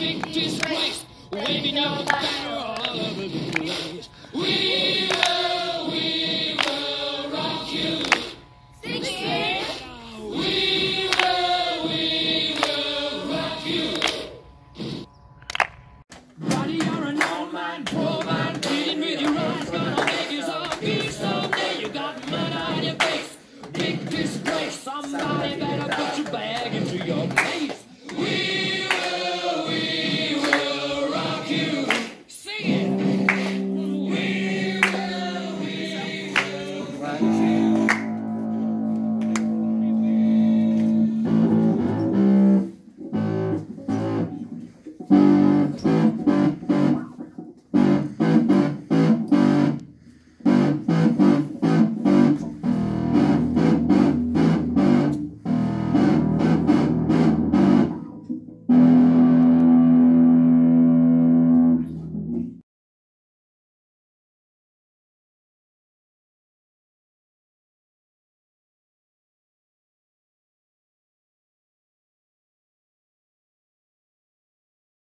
traffic disgrace, waving out the banner all over the place. We will, we will rock you. Sing it. We will, we will rock you. Buddy, you're an old man, poor man, dealing with your eyes, gonna make you some peace someday. You got mud on your face, big disgrace, somebody